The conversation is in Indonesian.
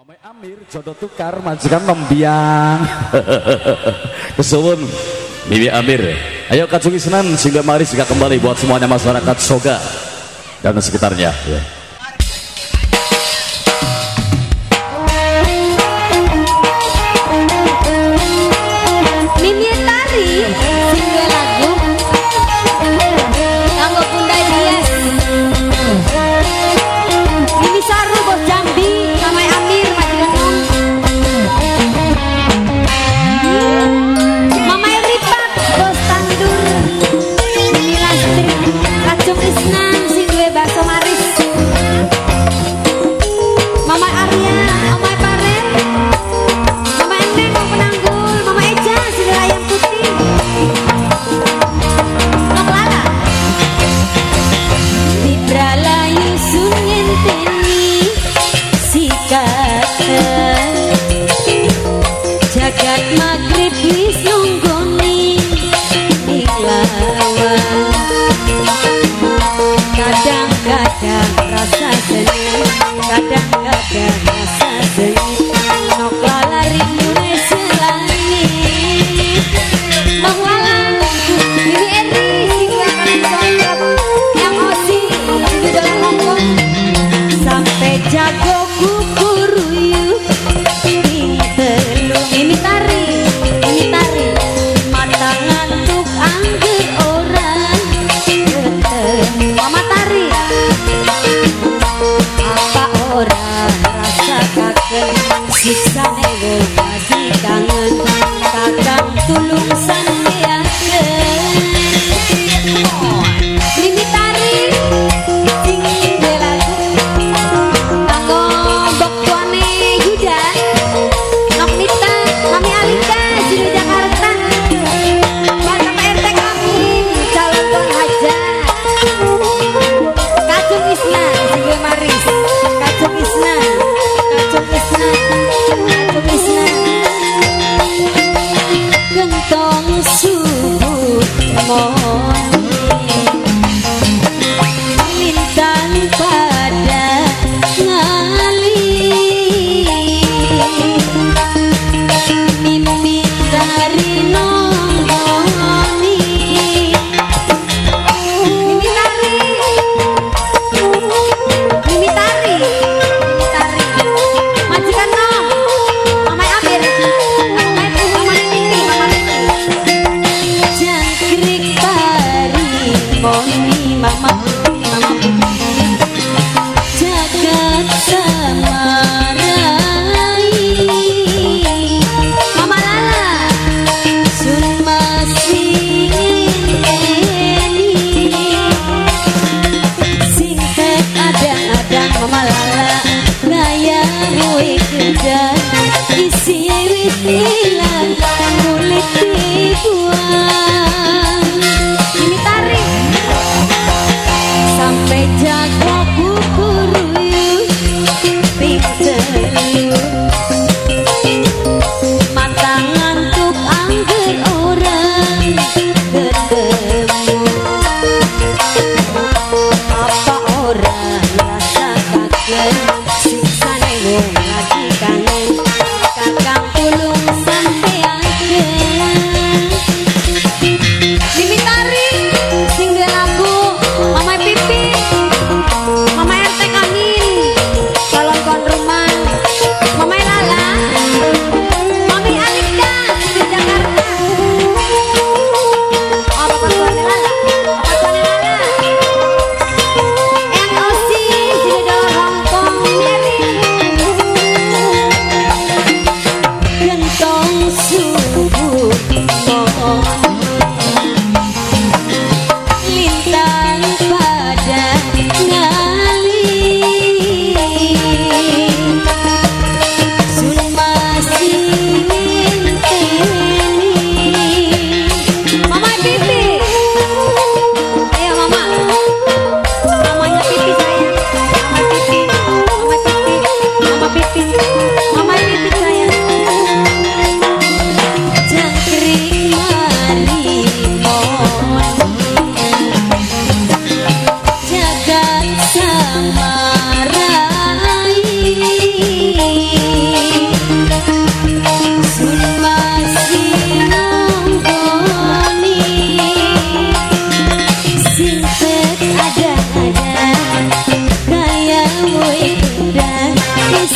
Mamai Amir jodoh tukar majikan membiang. Kesuwun Bibi Amir. Ayo kacungi Senan sehingga mari sehingga kembali buat semuanya masyarakat Soga dan sekitarnya. Yeah. Yeah.